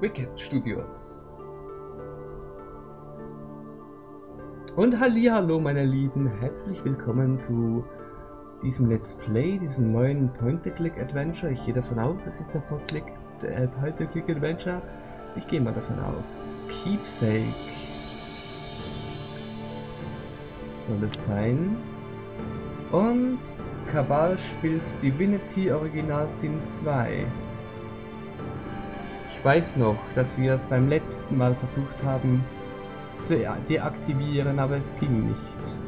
Wicked Studios. Und hallo meine Lieben, herzlich willkommen zu diesem Let's Play, diesem neuen Point-and-Click-Adventure. Ich gehe davon aus, es ist ein äh, Point-and-Click-Adventure. Ich gehe mal davon aus. Keepsake. Soll es sein. Und Kabal spielt Divinity Original Sin 2. Ich weiß noch, dass wir es beim letzten Mal versucht haben zu deaktivieren, aber es ging nicht.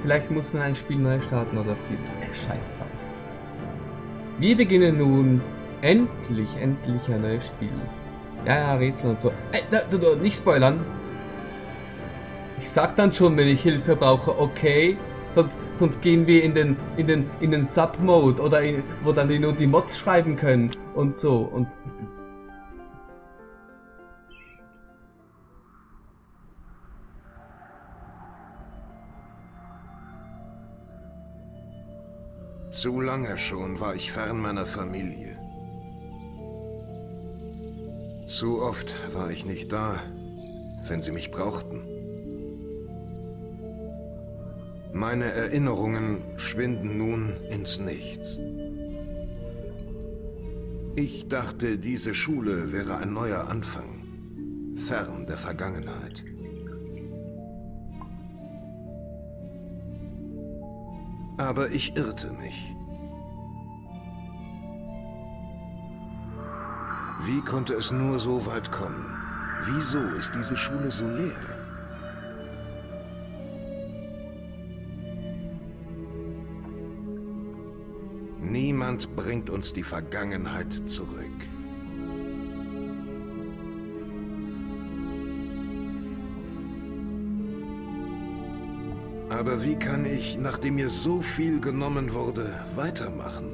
Vielleicht muss man ein Spiel neu starten oder es gibt Scheiß drauf. Wir beginnen nun endlich, endlich ein neues Spiel. Ja, ja, Rätsel und so. Ey, da, da, da, nicht spoilern. Ich sag dann schon, wenn ich Hilfe brauche, okay. Sonst, sonst gehen wir in den, in den, in den Sub-Mode oder in, wo dann die nur die Mods schreiben können und so. Und Zu lange schon war ich fern meiner Familie. Zu oft war ich nicht da, wenn sie mich brauchten. Meine Erinnerungen schwinden nun ins Nichts. Ich dachte, diese Schule wäre ein neuer Anfang, fern der Vergangenheit. Aber ich irrte mich. Wie konnte es nur so weit kommen? Wieso ist diese Schule so leer? Niemand bringt uns die Vergangenheit zurück. Aber wie kann ich, nachdem mir so viel genommen wurde, weitermachen?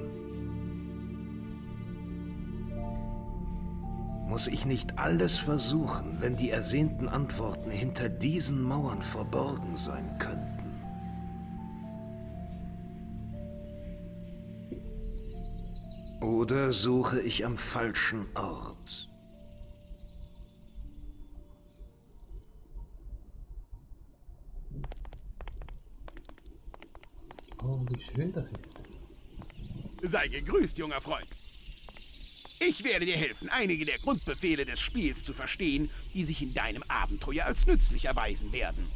Muss ich nicht alles versuchen, wenn die ersehnten Antworten hinter diesen Mauern verborgen sein könnten? Oder suche ich am falschen Ort? Wie schön das ist. Sei gegrüßt, junger Freund. Ich werde dir helfen, einige der Grundbefehle des Spiels zu verstehen, die sich in deinem Abenteuer als nützlich erweisen werden.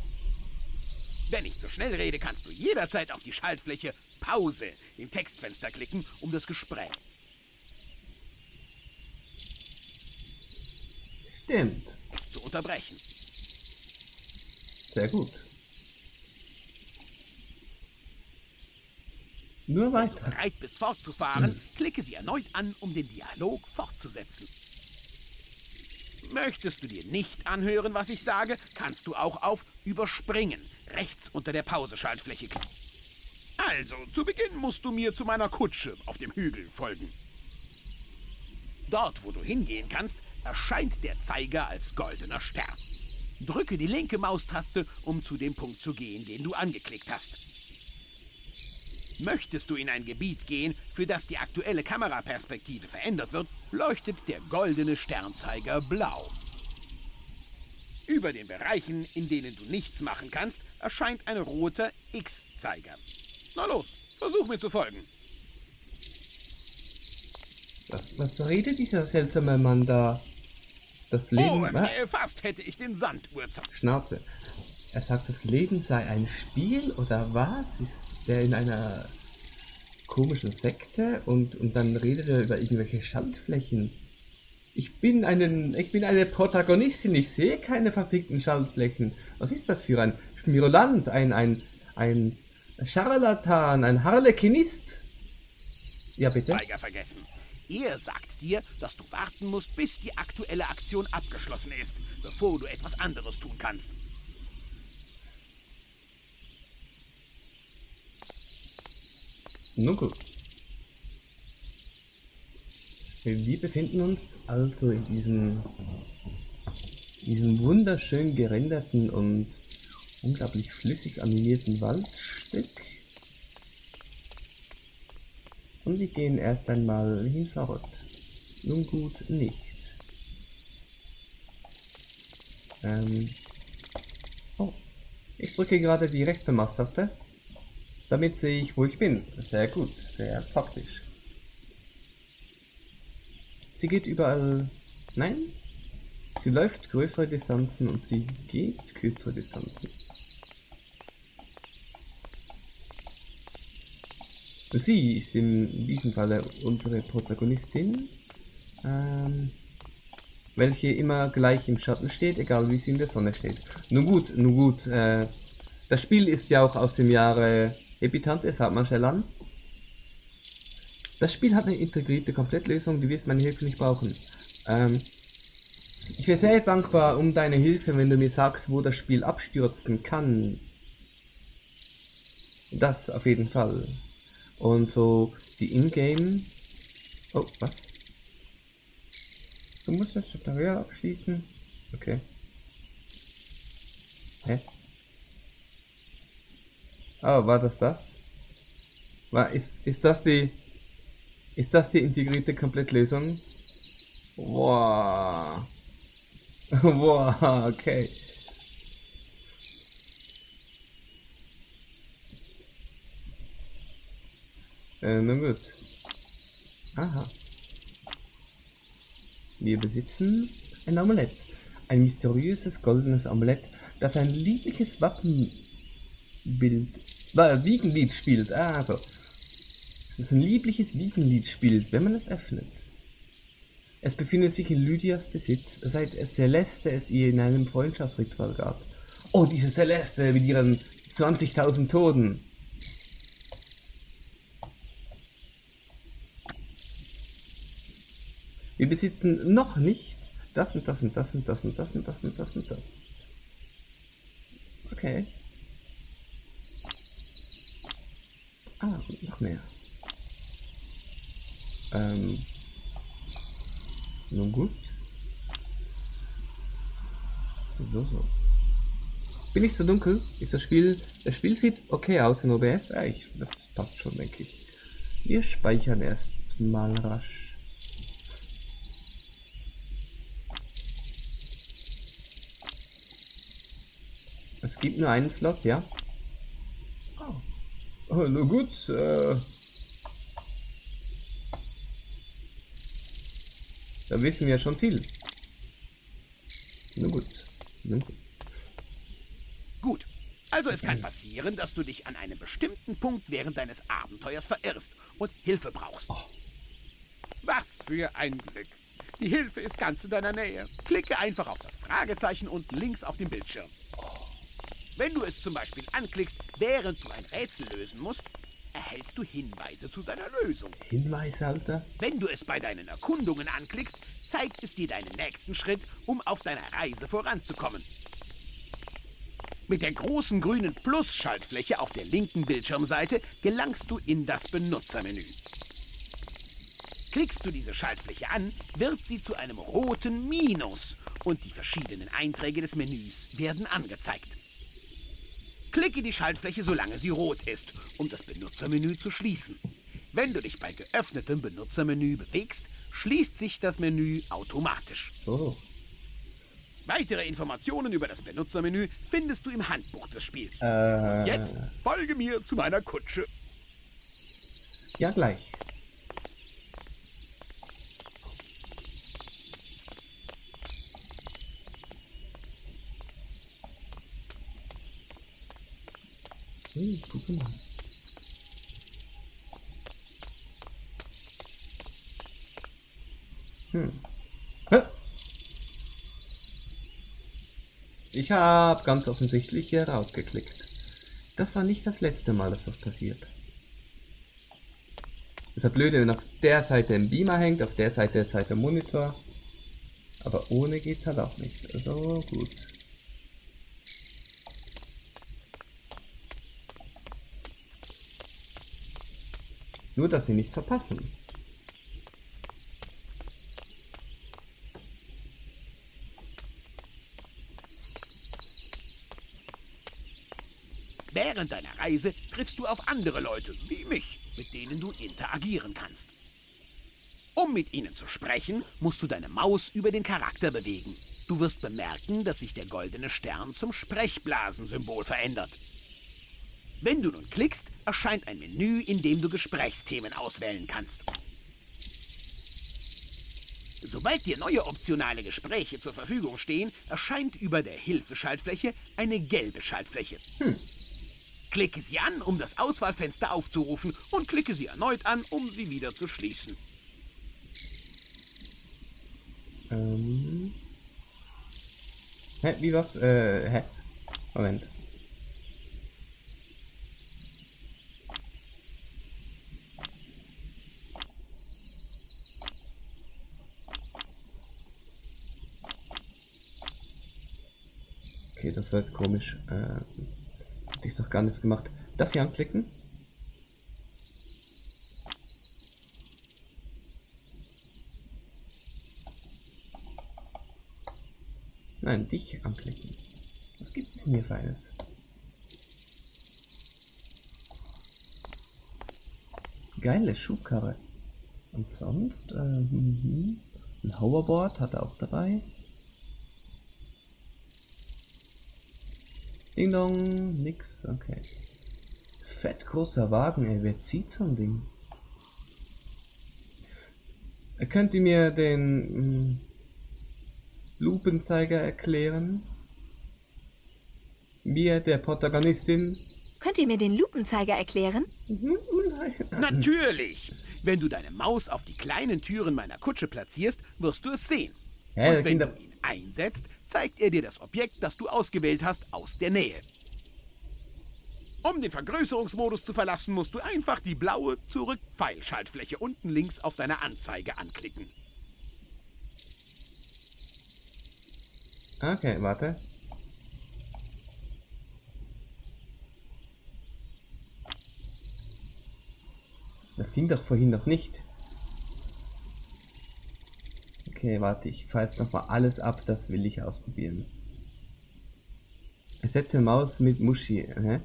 Wenn ich zu schnell rede, kannst du jederzeit auf die Schaltfläche Pause im Textfenster klicken, um das Gespräch. Stimmt. zu unterbrechen. Sehr gut. Nur weiter. Wenn du bereit bist fortzufahren, hm. klicke sie erneut an, um den Dialog fortzusetzen. Möchtest du dir nicht anhören, was ich sage, kannst du auch auf Überspringen rechts unter der Pause-Schaltfläche klicken. Also, zu Beginn musst du mir zu meiner Kutsche auf dem Hügel folgen. Dort, wo du hingehen kannst, erscheint der Zeiger als goldener Stern. Drücke die linke Maustaste, um zu dem Punkt zu gehen, den du angeklickt hast. Möchtest du in ein Gebiet gehen, für das die aktuelle Kameraperspektive verändert wird, leuchtet der goldene Sternzeiger blau. Über den Bereichen, in denen du nichts machen kannst, erscheint ein roter X-Zeiger. Na los, versuch mir zu folgen. Was, was redet dieser seltsame Mann da? Das Leben... Oh, äh, fast hätte ich den Sanduhr Schnauze. Er sagt, das Leben sei ein Spiel oder was? Ist der in einer komischen Sekte und, und dann redet er über irgendwelche Schaltflächen. Ich bin einen, ich bin eine Protagonistin, ich sehe keine verfickten Schaltflächen. Was ist das für ein Schmiroland, ein, ein, ein Scharlatan, ein Harlekinist? Ja, bitte? Weiger vergessen. Er sagt dir, dass du warten musst, bis die aktuelle Aktion abgeschlossen ist, bevor du etwas anderes tun kannst. Nun gut. Wir befinden uns also in diesem, diesem wunderschön gerenderten und unglaublich flüssig animierten Waldstück. Und wir gehen erst einmal hinfort. Nun gut, nicht. Ähm oh, ich drücke gerade die rechte Maustaste. Damit sehe ich, wo ich bin. Sehr gut, sehr praktisch. Sie geht überall... Nein? Sie läuft größere Distanzen und sie geht kürzere Distanzen. Sie ist in diesem Falle unsere Protagonistin, ähm, welche immer gleich im Schatten steht, egal wie sie in der Sonne steht. Nun gut, nun gut, äh, das Spiel ist ja auch aus dem Jahre Schnell an. Das Spiel hat eine integrierte Komplettlösung, du wirst meine Hilfe nicht brauchen. Ähm, ich wäre sehr dankbar um deine Hilfe, wenn du mir sagst, wo das Spiel abstürzen kann. Das auf jeden Fall. Und so die Ingame. Oh, was? Du musst das Tutorial abschließen. Okay. Hä? Oh, war das das? War, ist, ist das die... Ist das die integrierte Komplettlösung? Wow. wow, okay. Äh, nun gut. Aha. Wir besitzen ein Amulett. Ein mysteriöses goldenes Amulett, das ein liebliches Wappenbild, äh, Wiegenlied spielt. Ah, so. Das ein liebliches Wiegenlied spielt, wenn man es öffnet. Es befindet sich in Lydias Besitz, seit Celeste es ihr in einem Freundschaftsritual gab. Oh, diese Celeste mit ihren 20.000 Toten. Wir besitzen noch nicht das und das und das und das und das und das und das und das. Okay. Ah, noch mehr. Ähm. Nun gut. So, so. Bin ich so dunkel? Ist das Spiel. Das Spiel sieht okay aus in OBS. Ja, ich, das passt schon, denke ich. Wir speichern erst mal rasch. Es gibt nur einen Slot, ja? Oh, na gut. Äh, da wissen wir schon viel. Na gut. Na gut. Gut. Also es kann passieren, dass du dich an einem bestimmten Punkt während deines Abenteuers verirrst und Hilfe brauchst. Oh. Was für ein Glück. Die Hilfe ist ganz in deiner Nähe. Klicke einfach auf das Fragezeichen unten links auf dem Bildschirm. Wenn du es zum Beispiel anklickst, während du ein Rätsel lösen musst, erhältst du Hinweise zu seiner Lösung. Hinweise, Alter? Wenn du es bei deinen Erkundungen anklickst, zeigt es dir deinen nächsten Schritt, um auf deiner Reise voranzukommen. Mit der großen grünen Plus-Schaltfläche auf der linken Bildschirmseite gelangst du in das Benutzermenü. Klickst du diese Schaltfläche an, wird sie zu einem roten Minus und die verschiedenen Einträge des Menüs werden angezeigt. Klicke die Schaltfläche, solange sie rot ist, um das Benutzermenü zu schließen. Wenn du dich bei geöffnetem Benutzermenü bewegst, schließt sich das Menü automatisch. So. Weitere Informationen über das Benutzermenü findest du im Handbuch des Spiels. Äh, Und jetzt folge mir zu meiner Kutsche. Ja, gleich. Hm, guck mal. Hm. Ich habe ganz offensichtlich hier rausgeklickt. Das war nicht das letzte Mal, dass das passiert. ist ja blöd, wenn auf der Seite ein Beamer hängt, auf der Seite der Monitor. Aber ohne geht's halt auch nicht. So gut. Nur, dass wir nichts verpassen. Während deiner Reise triffst du auf andere Leute, wie mich, mit denen du interagieren kannst. Um mit ihnen zu sprechen, musst du deine Maus über den Charakter bewegen. Du wirst bemerken, dass sich der goldene Stern zum Sprechblasensymbol verändert. Wenn du nun klickst, erscheint ein Menü, in dem du Gesprächsthemen auswählen kannst. Sobald dir neue optionale Gespräche zur Verfügung stehen, erscheint über der Hilfe-Schaltfläche eine gelbe Schaltfläche. Hm. Klicke sie an, um das Auswahlfenster aufzurufen und klicke sie erneut an, um sie wieder zu schließen. Ähm. Hä, wie was? Äh, hä? Moment. Okay, das war jetzt komisch. Äh, hab ich doch gar nichts gemacht. Das hier anklicken. Nein, dich anklicken. Was gibt es denn hier für eines? Geile Schubkarre. Und sonst, äh, mhm. ein Hoverboard hat er auch dabei. Ding dong, nix, okay. Fett großer Wagen, ey, wer zieht so ein Ding? Könnt ihr mir den mh, Lupenzeiger erklären? Mir, der Protagonistin? Könnt ihr mir den Lupenzeiger erklären? Mhm. Natürlich! Wenn du deine Maus auf die kleinen Türen meiner Kutsche platzierst, wirst du es sehen. Hä, Und wenn du ihn einsetzt, zeigt er dir das Objekt, das du ausgewählt hast, aus der Nähe. Um den Vergrößerungsmodus zu verlassen, musst du einfach die blaue Zurück-Pfeilschaltfläche unten links auf deiner Anzeige anklicken. Okay, warte. Das ging doch vorhin noch nicht. Okay, warte, ich fahre jetzt nochmal alles ab, das will ich ausprobieren. Ersetze Maus mit Muschi. Hä?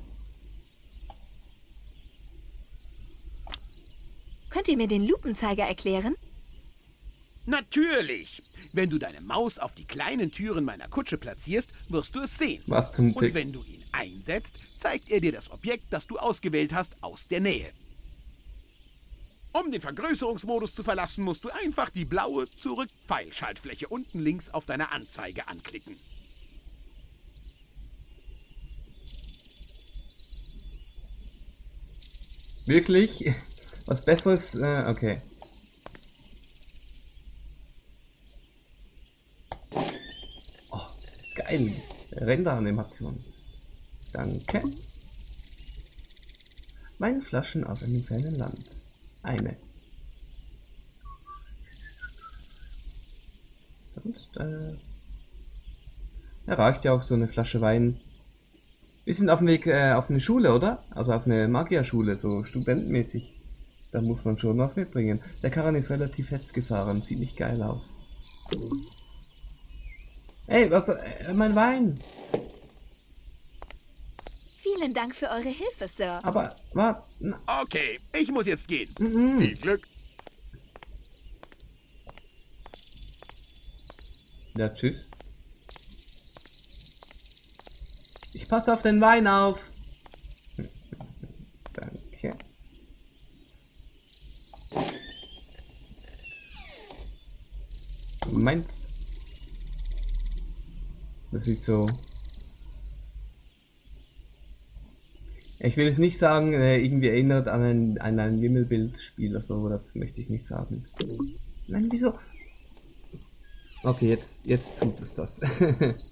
Könnt ihr mir den Lupenzeiger erklären? Natürlich! Wenn du deine Maus auf die kleinen Türen meiner Kutsche platzierst, wirst du es sehen. Was zum Und wenn du ihn einsetzt, zeigt er dir das Objekt, das du ausgewählt hast, aus der Nähe. Um den Vergrößerungsmodus zu verlassen, musst du einfach die blaue Zurück-Pfeilschaltfläche unten links auf deiner Anzeige anklicken. Wirklich? Was Besseres? Äh, okay. Oh, geil. Renderanimation. Danke. Weinflaschen aus einem fernen Land. Eine. Sonst, äh... Ja, reicht ja auch so eine Flasche Wein. Wir sind auf dem Weg äh, auf eine Schule, oder? Also auf eine Magierschule, so studentenmäßig. Da muss man schon was mitbringen. Der Karren ist relativ festgefahren, sieht nicht geil aus. Ey, was? Äh, mein Wein! Vielen Dank für eure Hilfe, Sir. Aber, warte. Okay, ich muss jetzt gehen. mhm. Viel Glück. Ja, tschüss. Ich passe auf den Wein auf. Danke. Meins. Das sieht so. Ich will es nicht sagen, äh, irgendwie erinnert an ein, an ein Wimmelbildspiel oder so, das möchte ich nicht sagen. Nein, wieso? Okay, jetzt, jetzt tut es das.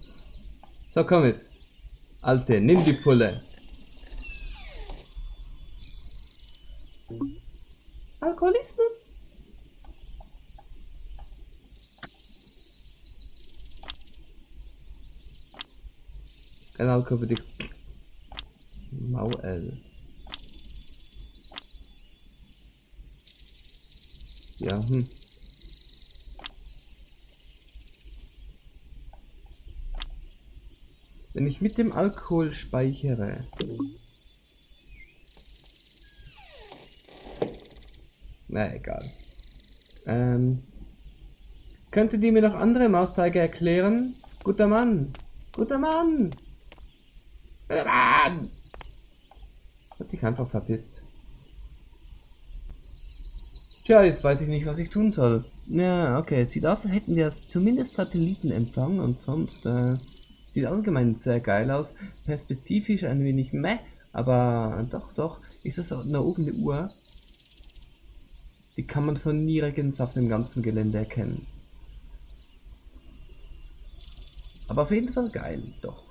so, komm jetzt. Alte, nimm die Pulle. Alkoholismus? Kein Alkohol für dich. MVL. Ja, hm. Wenn ich mit dem Alkohol speichere, Na egal. Ähm, könnte die mir noch andere Mauszeige erklären? Guter Mann! Guter Mann! Guter Mann! Hat sich einfach verpisst. Tja, jetzt weiß ich nicht, was ich tun soll. Ja, okay. Sieht aus, als hätten wir zumindest Satellitenempfang und sonst äh, sieht allgemein sehr geil aus. Perspektivisch ein wenig meh, aber doch, doch. Ist das da oben eine Uhr? Die kann man von nirgends auf dem ganzen Gelände erkennen. Aber auf jeden Fall geil, doch.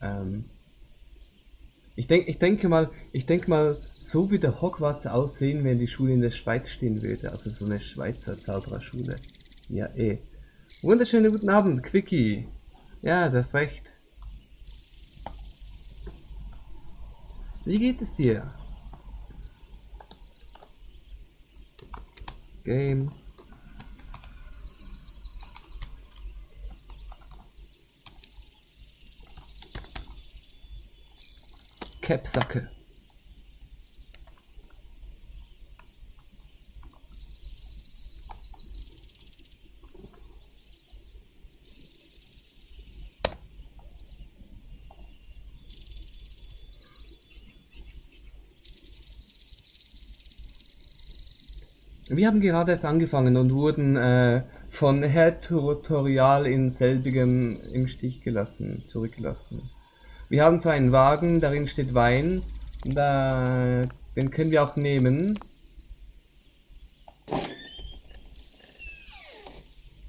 Ähm ich, denk, ich denke mal, ich denke mal, so wie der Hogwarts aussehen, wenn die Schule in der Schweiz stehen würde. Also so eine Schweizer Zaubererschule. Ja, eh. Wunderschönen guten Abend, Quickie. Ja, du hast recht. Wie geht es dir? Game. Capsacke. Wir haben gerade erst angefangen und wurden äh, von Herr Tutorial in selbigem im Stich gelassen, zurückgelassen. Wir haben zwar einen Wagen, darin steht Wein, da, den können wir auch nehmen.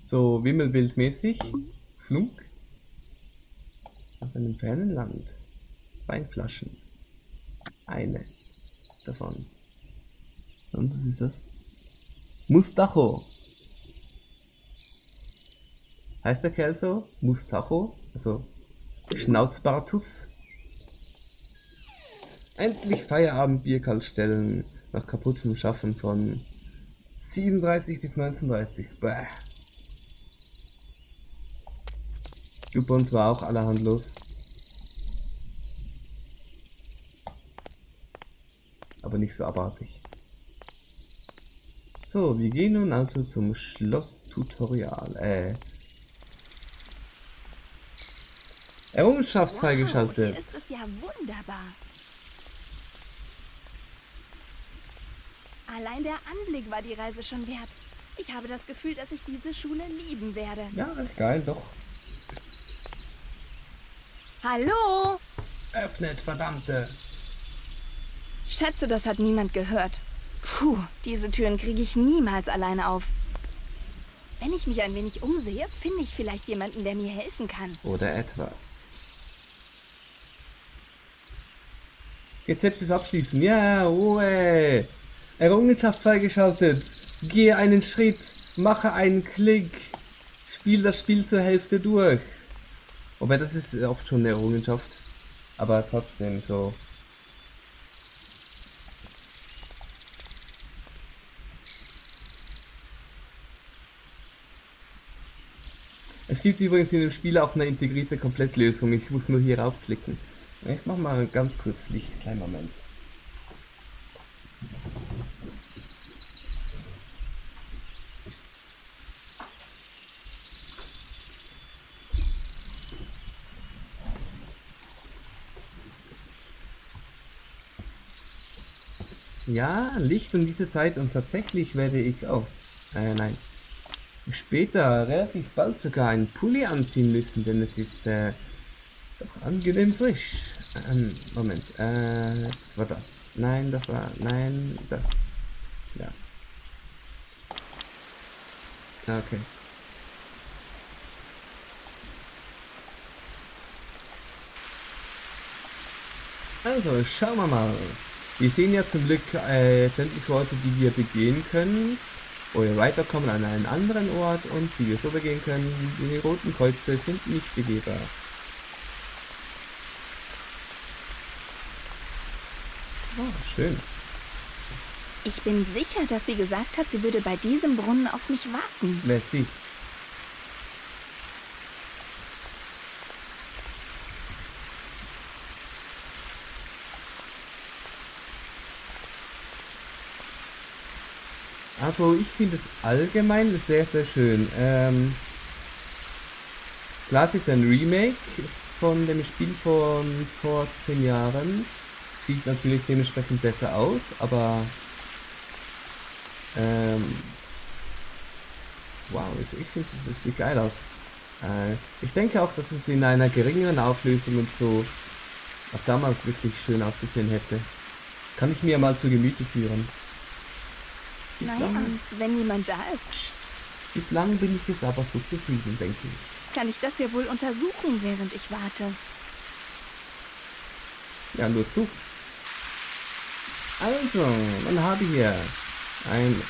So wimmelbildmäßig. Flunk. Auf einem fernen Land. Weinflaschen. Eine davon. Und was ist das? Mustacho. Heißt der Kerl so? Mustacho? Also Schnauzbartus. Endlich Feierabendbier kalt stellen. Nach kaputtem Schaffen von 37 bis 1930. Bäh. Uns war auch allerhand los. Aber nicht so abartig. So, wir gehen nun also zum Schloss-Tutorial. Äh. Errungenschaft Wow, freigeschaltet. hier ist es ja wunderbar. Allein der Anblick war die Reise schon wert. Ich habe das Gefühl, dass ich diese Schule lieben werde. Ja, geil, doch. Hallo? Öffnet, verdammte. Schätze, das hat niemand gehört. Puh, diese Türen kriege ich niemals alleine auf. Wenn ich mich ein wenig umsehe, finde ich vielleicht jemanden, der mir helfen kann. Oder etwas. GZ fürs Abschließen. Ja, Ruhe. Errungenschaft freigeschaltet. Gehe einen Schritt. Mache einen Klick. Spiel das Spiel zur Hälfte durch. Wobei, das ist oft schon eine Errungenschaft. Aber trotzdem so. Es gibt übrigens in dem Spiel auch eine integrierte Komplettlösung. Ich muss nur hier raufklicken. Ich mach mal ganz kurz Licht, kleinen Moment. Ja, Licht um diese Zeit und tatsächlich werde ich auch. Äh, nein. Später, relativ bald sogar einen Pulli anziehen müssen, denn es ist äh, doch angenehm frisch. Ähm, Moment, äh, das war das. Nein, das war, nein, das. Ja. Okay. Also, schauen wir mal. Wir sehen ja zum Glück äh, endlich Orte, die wir begehen können, wo wir weiterkommen an einen anderen Ort und die wir so begehen können. Die roten Kreuze sind nicht begehbar. Oh, schön. Ich bin sicher, dass sie gesagt hat, sie würde bei diesem Brunnen auf mich warten. Wer ist sie? Also ich finde es allgemein sehr, sehr schön. Ähm, klar, es ist ein Remake von dem Spiel von vor zehn Jahren. Sieht natürlich dementsprechend besser aus, aber ähm, wow, ich, ich finde es sieht geil aus. Äh, ich denke auch, dass es in einer geringeren Auflösung und so auch damals wirklich schön ausgesehen hätte. Kann ich mir mal zu Gemüte führen. Bislang, naja, wenn jemand da ist. Bislang bin ich es aber so zufrieden, denke ich. Kann ich das ja wohl untersuchen, während ich warte. Ja, nur zu. Also, man habe hier ein...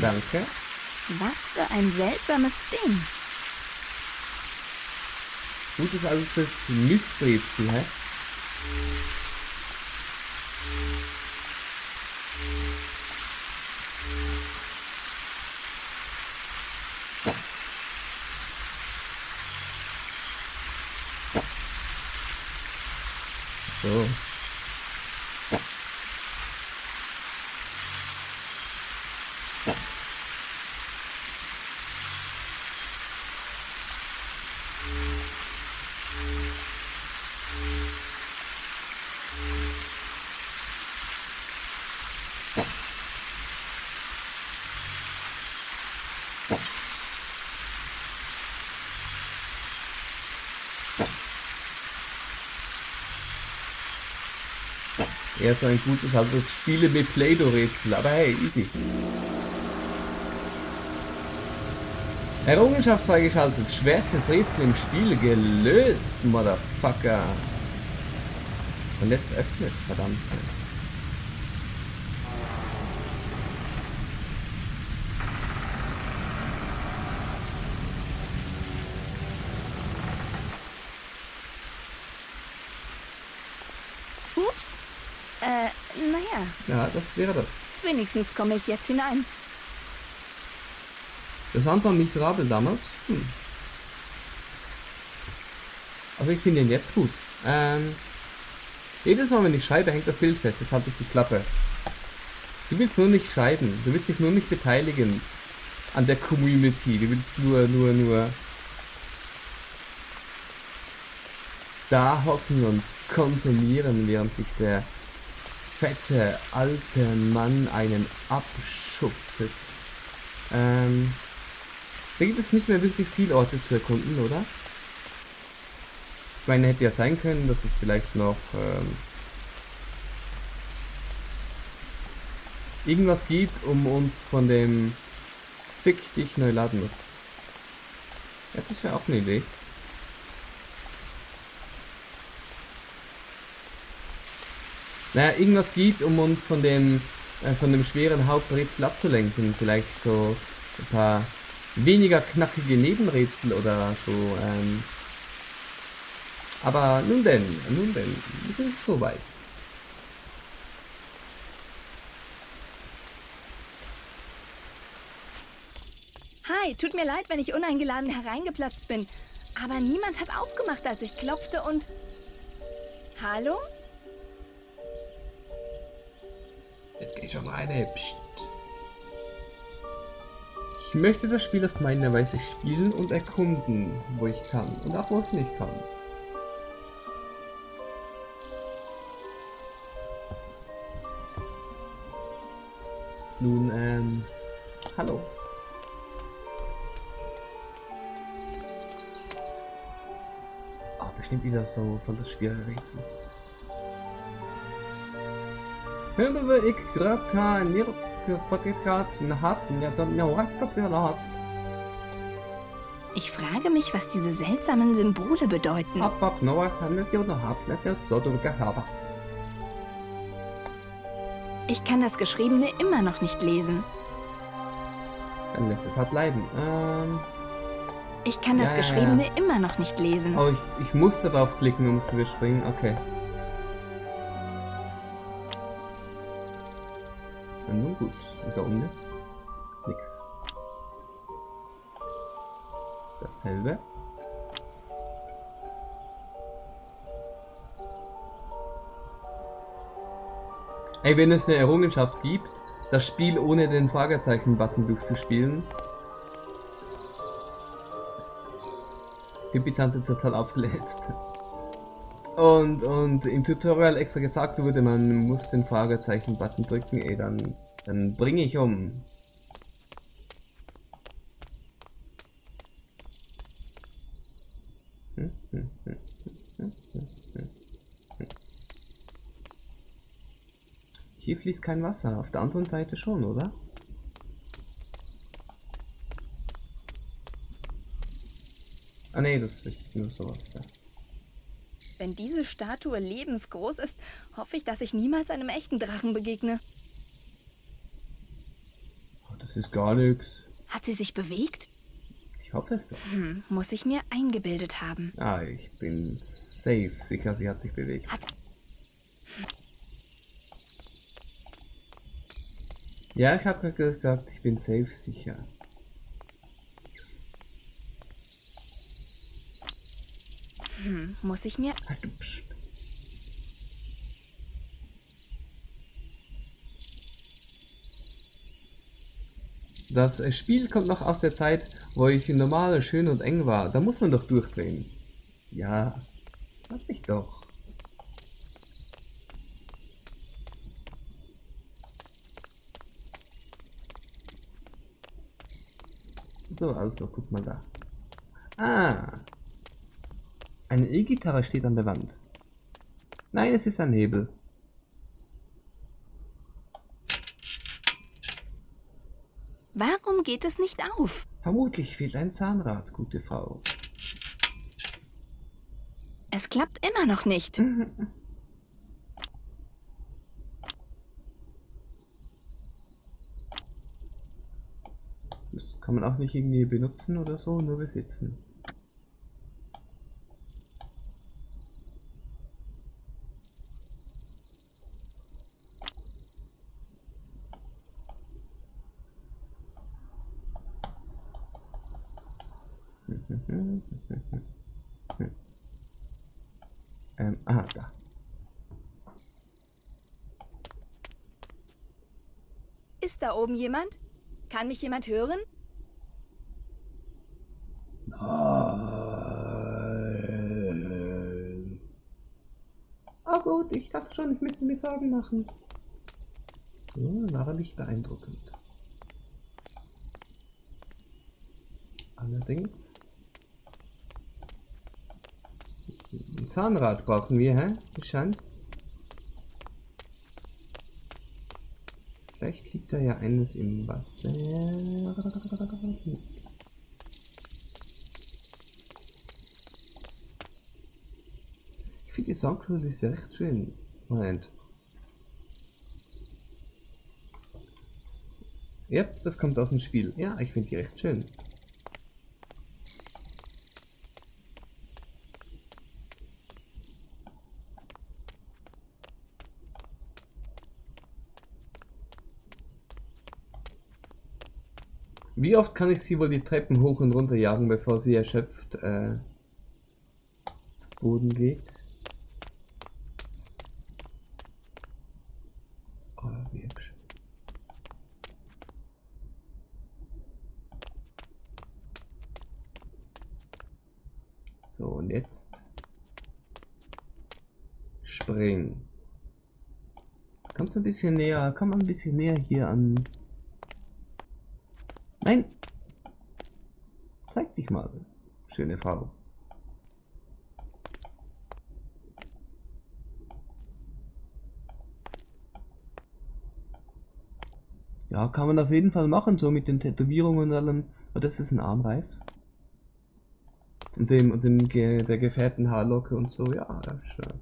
Danke. Was für ein seltsames Ding. Gutes altes Misträtsel, hä? So. Eher so ein gutes altes Spiele mit Play-Doh-Rätsel, aber hey, easy. Errungenschaft freigeschaltet, schwerstes Rätsel im Spiel gelöst, Motherfucker. Und jetzt öffnet, verdammt. Ja, das wäre das. Wenigstens komme ich jetzt hinein. Das war miserabel damals. Hm. Also ich finde ihn jetzt gut. Ähm, jedes Mal, wenn ich schreibe, hängt das Bild fest. Jetzt halte ich die Klappe. Du willst nur nicht schreiben. Du willst dich nur nicht beteiligen an der Community. Du willst nur, nur, nur da hocken und konsumieren, während sich der fette alte Mann einen abschupft. Ähm, da gibt es nicht mehr wirklich viele Orte zu erkunden, oder? Ich meine, hätte ja sein können, dass es vielleicht noch ähm, irgendwas gibt, um uns von dem Fick dich neu laden muss. Ja, das wäre auch eine Idee. Naja, irgendwas gibt, um uns von dem, äh, von dem schweren Haupträtsel abzulenken. Vielleicht so ein paar weniger knackige Nebenrätsel oder so. Ähm. Aber nun denn, nun denn, wir sind so weit. Hi, tut mir leid, wenn ich uneingeladen hereingeplatzt bin. Aber niemand hat aufgemacht, als ich klopfte und... Hallo? Ich schon rein. Psst. Ich möchte das Spiel auf meine Weise spielen und erkunden, wo ich kann und auch wo ich nicht kann. Nun, ähm, hallo. Oh, bestimmt wieder so voll das schwere Rätsel. Hörbe ik grata nirtske fortifikat hat mir dann hast. Ich frage mich, was diese seltsamen Symbole bedeuten. Ich kann das Geschriebene immer noch nicht lesen. Dann lässt es halt bleiben. Ähm, ich kann das ja, Geschriebene ja, ja. immer noch nicht lesen. Oh, ich, ich musste drauf klicken, um es zu überspringen. Okay. Nun gut. Und da unten? Nix. Dasselbe. Ey, wenn es eine Errungenschaft gibt, das Spiel ohne den Fragezeichen-Button durchzuspielen. Hippie-Tante total aufgeläst. Und, und im Tutorial extra gesagt wurde, man muss den Fragezeichen-Button drücken, ey, dann, dann bringe ich um. Hier fließt kein Wasser, auf der anderen Seite schon, oder? Ah nee, das ist nur sowas da. Wenn diese Statue lebensgroß ist, hoffe ich, dass ich niemals einem echten Drachen begegne. Das ist gar nichts. Hat sie sich bewegt? Ich hoffe es doch. Hm, muss ich mir eingebildet haben. Ah, ich bin safe sicher, sie hat sich bewegt. Hat Ja, ich habe gerade gesagt, ich bin safe sicher. hm, muss ich mir du Psst. Das Spiel kommt noch aus der Zeit, wo ich normal, schön und eng war. Da muss man doch durchdrehen. Ja, lass mich doch. So, also, guck mal da. Ah, eine E-Gitarre steht an der Wand. Nein, es ist ein Hebel. Warum geht es nicht auf? Vermutlich fehlt ein Zahnrad, gute Frau. Es klappt immer noch nicht. Das kann man auch nicht irgendwie benutzen oder so, nur besitzen. Ähm, ah, da. Ist da oben jemand? Kann mich jemand hören? Nein. Ah gut, ich dachte schon, ich müsste mir Sorgen machen. Ja, wahrlich beeindruckend. Allerdings... Ein Zahnrad brauchen wir, hä? Scheint. Vielleicht liegt da ja eines im Wasser. Ich finde die Soundcloud ist ja recht schön. Moment. Ja, das kommt aus dem Spiel. Ja, ich finde die recht schön. Wie oft kann ich sie wohl die Treppen hoch und runter jagen, bevor sie erschöpft äh, zu Boden geht? Oh, wie. So, und jetzt springen. Kommst du ein bisschen näher? Komm mal ein bisschen näher hier an Nein! Zeig dich mal, schöne Frau. Ja, kann man auf jeden Fall machen, so mit den Tätowierungen und allem. Oh, das ist ein Armreif. Und dem, und dem der gefährten Haarlocke und so, ja, das äh,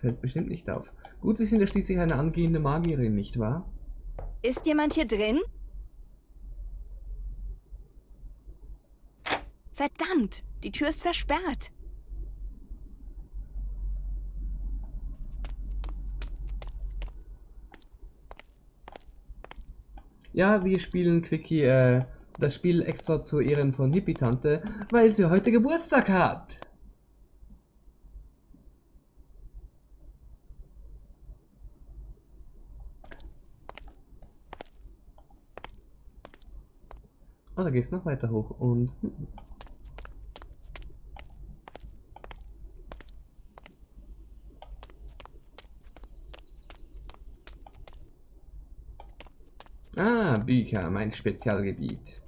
fällt bestimmt nicht auf. Gut, wir sind ja schließlich eine angehende Magierin, nicht wahr? Ist jemand hier drin? Verdammt, die Tür ist versperrt. Ja, wir spielen Quickie äh, das Spiel extra zu Ehren von Hippie-Tante, weil sie heute Geburtstag hat. Oh, da geht's noch weiter hoch und... Hm. Bücher, mein Spezialgebiet.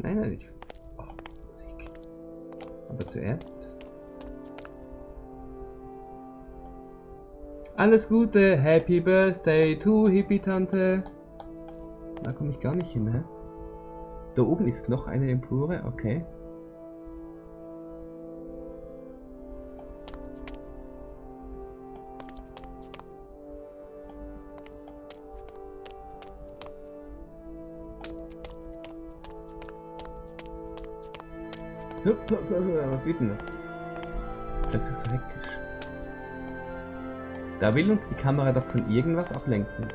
Nein, nein, ich... Oh, Musik. Aber zuerst... Alles Gute, Happy Birthday to Hippie-Tante. Da komme ich gar nicht hin, hä? Da oben ist noch eine Empore, okay. Was geht denn das? Das ist hektisch. Da will uns die Kamera doch von irgendwas ablenken.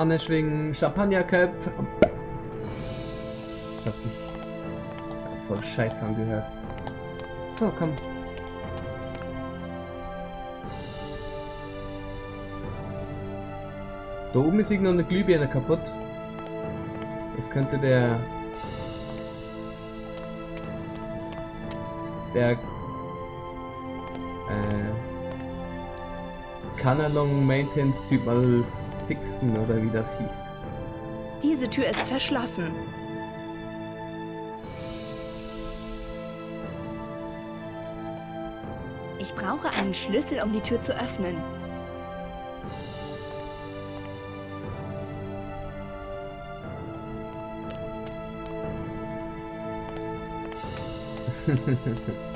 Fahne schwingen, Champagnerköpfe. Hat sich voll Scheiß angehört. So, komm. Da oben ist irgendwo eine Glühbirne kaputt. Das könnte der... Der... Äh... Canalong Maintenance Typ mal fixen oder wie das hieß. Diese Tür ist verschlossen. Ich brauche einen Schlüssel, um die Tür zu öffnen.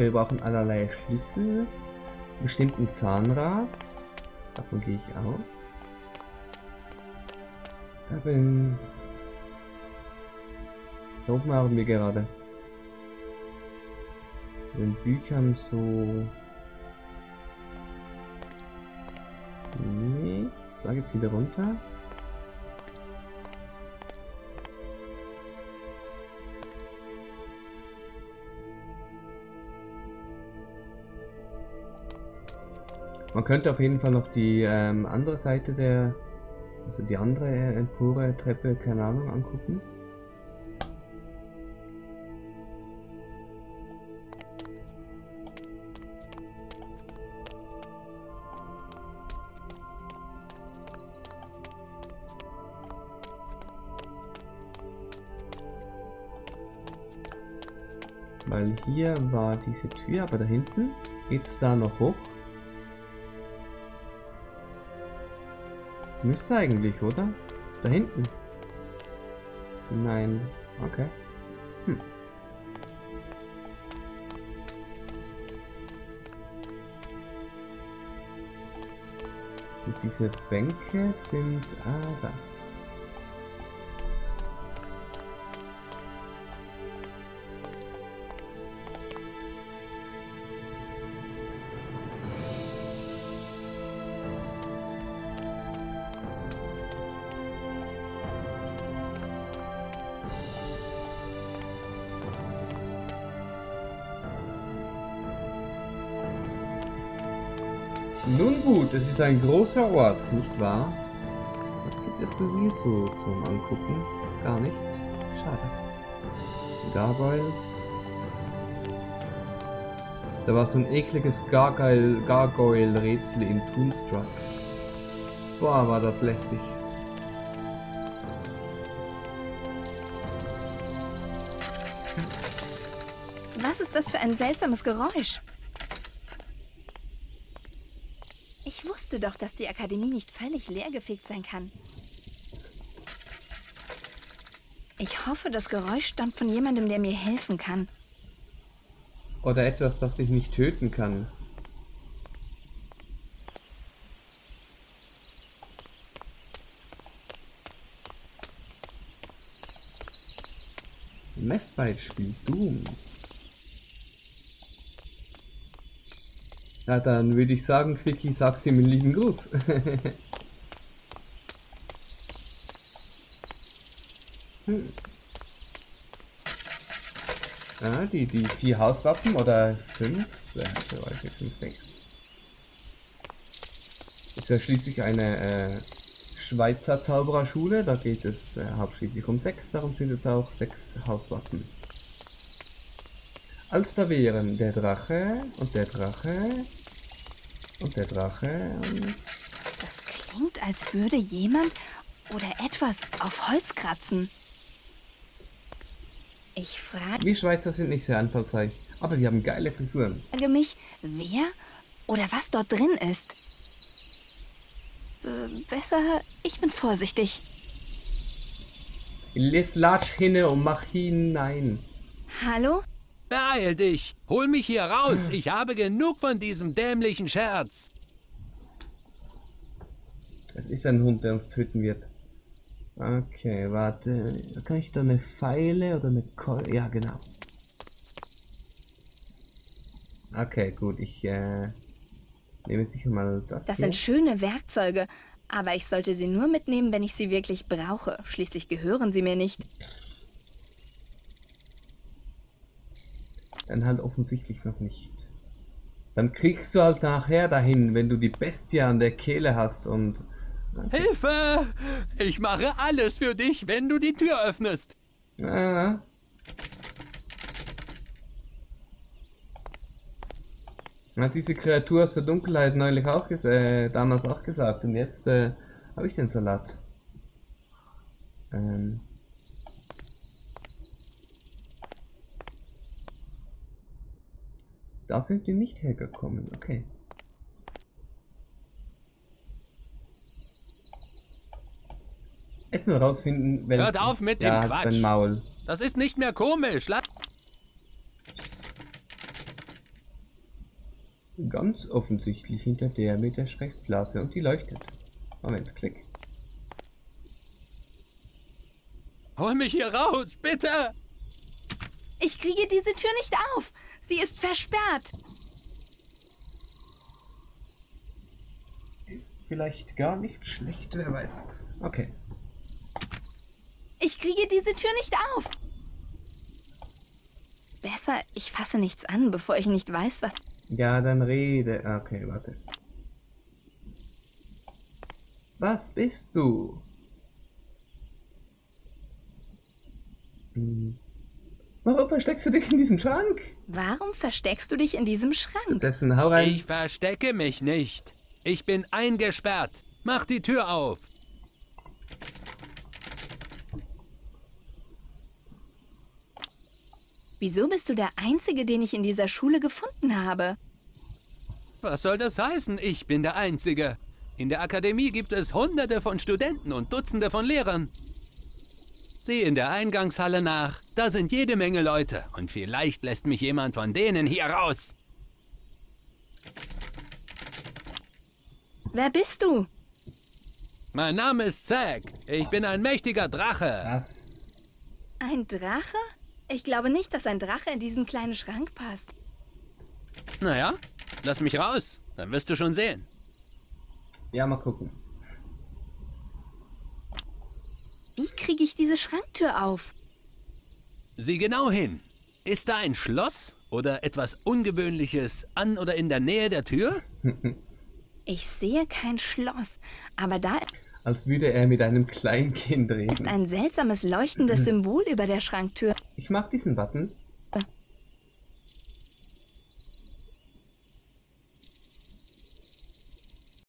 Okay, wir brauchen allerlei Schlüssel, bestimmten Zahnrad. Davon gehe ich aus. Da bin... Da oben haben wir gerade. In Büchern so... Nichts. Da geht's wieder runter. Man könnte auf jeden Fall noch die ähm, andere Seite der, also die andere Empore, Treppe, keine Ahnung, angucken. Weil hier war diese Tür, aber da hinten geht's da noch hoch. Müsste eigentlich, oder? Da hinten. Nein. Okay. Hm. Und diese Bänke sind... Ah, da. Gut, es ist ein großer Ort, nicht wahr? Was gibt es denn hier so zum Angucken? Gar nichts. Schade. Gargoyles. Da war so ein ekliges Gargoyle, Gargoyle-Rätsel in Toonstruck. Boah, war das lästig. Was ist das für ein seltsames Geräusch? Ich wusste doch, dass die Akademie nicht völlig leergefegt sein kann. Ich hoffe, das Geräusch stammt von jemandem, der mir helfen kann. Oder etwas, das ich nicht töten kann. Meth spielt Doom. Na dann würde ich sagen, Quickie, sag's ihm einen lieben Gruß. hm. Ja, die, die vier Hauswappen oder fünf, äh, fünf, sechs. Ist ja schließlich eine äh, Schweizer Zaubererschule, da geht es äh, hauptsächlich um sechs, darum sind jetzt auch sechs Hauswappen. Als da wären der Drache und der Drache und der Drache und... Das klingt, als würde jemand oder etwas auf Holz kratzen. Ich frage Wir Schweizer sind nicht sehr anfallsreich, aber die haben geile Frisuren. mich, wer oder was dort drin ist. Äh, besser, ich bin vorsichtig. Les latsch hinne und mach hinein. Hallo? Beeil dich! Hol mich hier raus! Ich habe genug von diesem dämlichen Scherz! Es ist ein Hund, der uns töten wird. Okay, warte. Kann ich da eine Pfeile oder eine Keule? Ja, genau. Okay, gut. Ich äh, nehme sicher mal das. Das hier. sind schöne Werkzeuge, aber ich sollte sie nur mitnehmen, wenn ich sie wirklich brauche. Schließlich gehören sie mir nicht. Dann halt offensichtlich noch nicht. Dann kriegst du halt nachher dahin, wenn du die Bestie an der Kehle hast und... Hilfe! Ich mache alles für dich, wenn du die Tür öffnest. Ah. Hat diese Kreatur aus der Dunkelheit neulich auch ges äh, damals auch gesagt und jetzt äh, habe ich den Salat. Ähm. Da sind die nicht hergekommen, okay. Erstmal rausfinden, wenn. Hört auf mit dem ja, Quatsch. Maul. Das ist nicht mehr komisch. Lass Ganz offensichtlich hinter der mit der Sprechblase und die leuchtet. Moment, klick. Hol mich hier raus, bitte! Ich kriege diese Tür nicht auf. Sie ist versperrt. Ist vielleicht gar nicht schlecht, wer weiß. Okay. Ich kriege diese Tür nicht auf. Besser, ich fasse nichts an, bevor ich nicht weiß, was... Ja, dann rede. Okay, warte. Was bist du? Hm. Warum versteckst du dich in diesem Schrank? Warum versteckst du dich in diesem Schrank? Dessen, hau rein. Ich verstecke mich nicht. Ich bin eingesperrt. Mach die Tür auf. Wieso bist du der Einzige, den ich in dieser Schule gefunden habe? Was soll das heißen? Ich bin der Einzige. In der Akademie gibt es hunderte von Studenten und Dutzende von Lehrern. Sieh in der Eingangshalle nach. Da sind jede Menge Leute. Und vielleicht lässt mich jemand von denen hier raus. Wer bist du? Mein Name ist Zack. Ich bin ein mächtiger Drache. Was? Ein Drache? Ich glaube nicht, dass ein Drache in diesen kleinen Schrank passt. Naja, lass mich raus. Dann wirst du schon sehen. Ja, mal gucken. Wie kriege ich diese Schranktür auf? Sieh genau hin. Ist da ein Schloss oder etwas Ungewöhnliches an oder in der Nähe der Tür? Ich sehe kein Schloss, aber da Als würde er mit einem Kleinkind ist reden. ein seltsames leuchtendes Symbol über der Schranktür. Ich mag diesen Button.